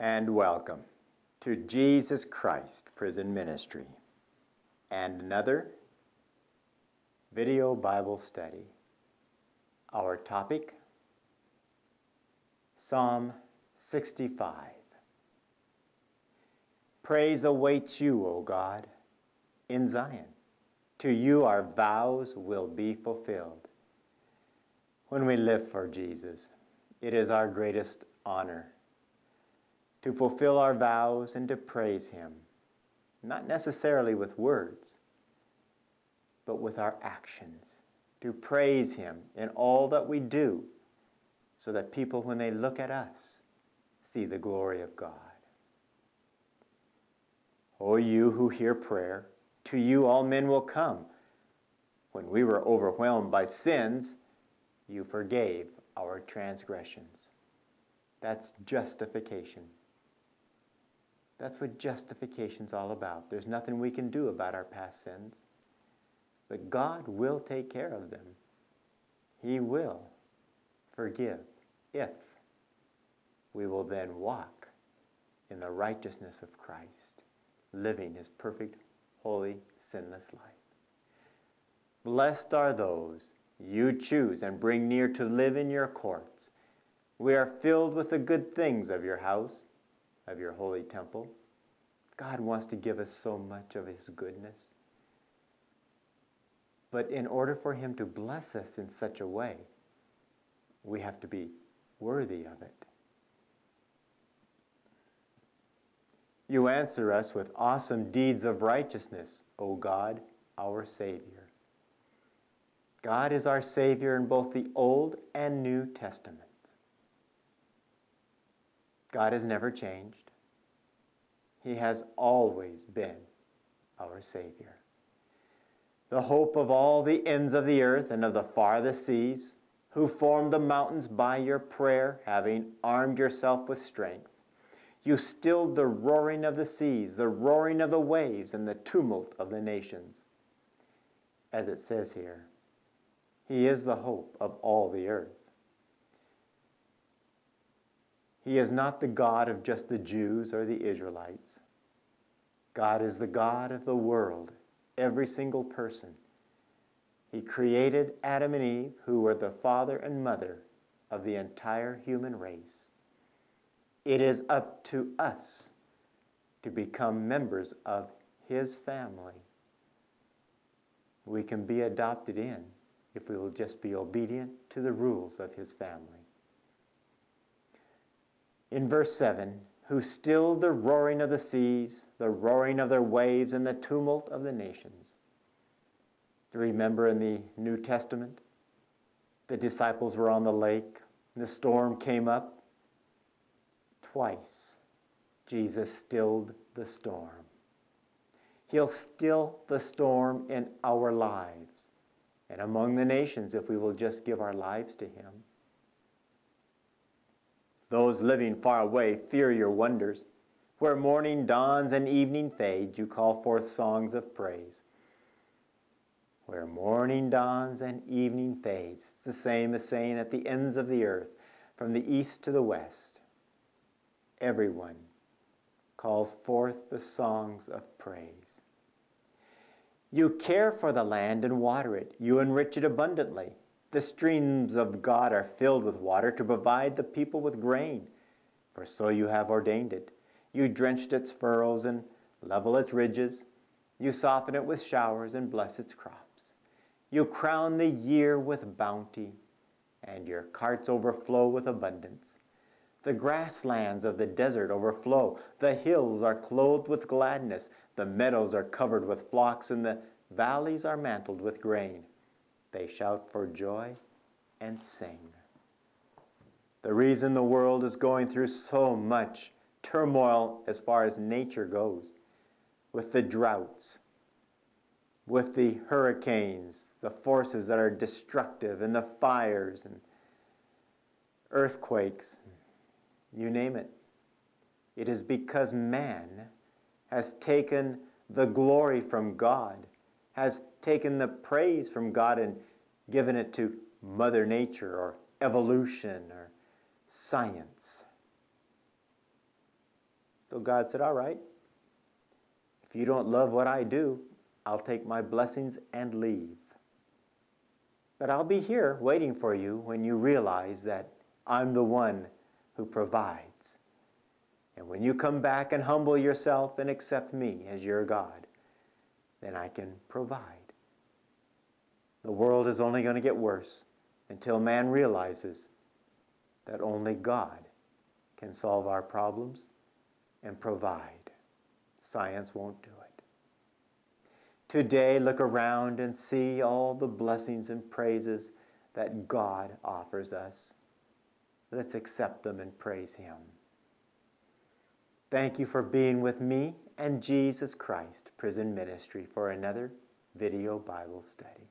and welcome to Jesus Christ Prison Ministry and another video Bible study. Our topic Psalm 65. Praise awaits you, O God, in Zion. To you our vows will be fulfilled. When we live for Jesus, it is our greatest honor to fulfill our vows and to praise Him, not necessarily with words, but with our actions, to praise Him in all that we do, so that people, when they look at us, see the glory of God. O you who hear prayer, to you all men will come. When we were overwhelmed by sins, you forgave our transgressions. That's justification. That's what justification's all about. There's nothing we can do about our past sins. But God will take care of them. He will forgive if we will then walk in the righteousness of Christ, living his perfect, holy, sinless life. Blessed are those you choose and bring near to live in your courts. We are filled with the good things of your house of your holy temple. God wants to give us so much of His goodness. But in order for Him to bless us in such a way, we have to be worthy of it. You answer us with awesome deeds of righteousness, O God, our Savior. God is our Savior in both the Old and New Testament. God has never changed. He has always been our Savior. The hope of all the ends of the earth and of the farthest seas, who formed the mountains by your prayer, having armed yourself with strength. You stilled the roaring of the seas, the roaring of the waves, and the tumult of the nations. As it says here, He is the hope of all the earth. He is not the God of just the Jews or the Israelites. God is the God of the world, every single person. He created Adam and Eve, who were the father and mother of the entire human race. It is up to us to become members of His family. We can be adopted in if we will just be obedient to the rules of His family in verse 7 who stilled the roaring of the seas, the roaring of their waves, and the tumult of the nations. Do you remember in the New Testament? The disciples were on the lake, and the storm came up. Twice, Jesus stilled the storm. He'll still the storm in our lives and among the nations if we will just give our lives to Him. Those living far away fear your wonders. Where morning dawns and evening fades, you call forth songs of praise. Where morning dawns and evening fades, it's the same as saying at the ends of the earth, from the east to the west. Everyone calls forth the songs of praise. You care for the land and water it, you enrich it abundantly. The streams of God are filled with water to provide the people with grain, for so you have ordained it. You drenched its furrows and level its ridges. You soften it with showers and bless its crops. You crown the year with bounty, and your carts overflow with abundance. The grasslands of the desert overflow. The hills are clothed with gladness. The meadows are covered with flocks, and the valleys are mantled with grain. They shout for joy and sing. The reason the world is going through so much turmoil as far as nature goes, with the droughts, with the hurricanes, the forces that are destructive, and the fires and earthquakes, you name it. It is because man has taken the glory from God has taken the praise from God and given it to Mother Nature or evolution or science. So God said, All right, if you don't love what I do, I'll take my blessings and leave. But I'll be here waiting for you when you realize that I'm the one who provides. And when you come back and humble yourself and accept me as your God, then I can provide. The world is only going to get worse until man realizes that only God can solve our problems and provide. Science won't do it. Today, look around and see all the blessings and praises that God offers us. Let's accept them and praise Him. Thank you for being with me and Jesus Christ Prison Ministry for another video Bible study.